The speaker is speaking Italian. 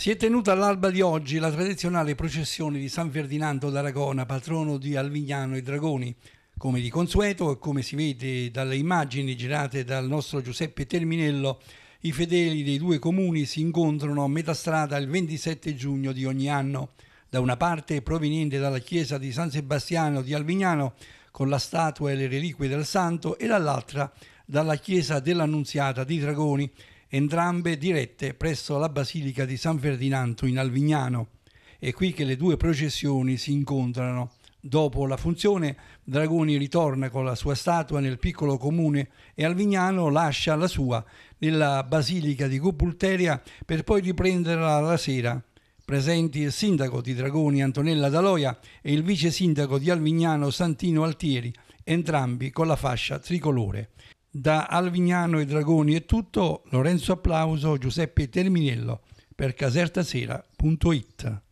Si è tenuta all'alba di oggi la tradizionale processione di San Ferdinando d'Aragona, patrono di Alvignano e Dragoni. Come di consueto e come si vede dalle immagini girate dal nostro Giuseppe Terminello, i fedeli dei due comuni si incontrano a metà strada il 27 giugno di ogni anno. Da una parte proveniente dalla chiesa di San Sebastiano di Alvignano con la statua e le reliquie del santo e dall'altra dalla chiesa dell'Annunziata di Dragoni entrambe dirette presso la Basilica di San Ferdinando in Alvignano. È qui che le due processioni si incontrano. Dopo la funzione, Dragoni ritorna con la sua statua nel piccolo comune e Alvignano lascia la sua nella Basilica di Cupulteria per poi riprenderla la sera. Presenti il sindaco di Dragoni Antonella Daloia e il vice sindaco di Alvignano Santino Altieri, entrambi con la fascia tricolore. Da Alvignano e Dragoni è tutto, Lorenzo Applauso, Giuseppe Terminello per casertasera.it.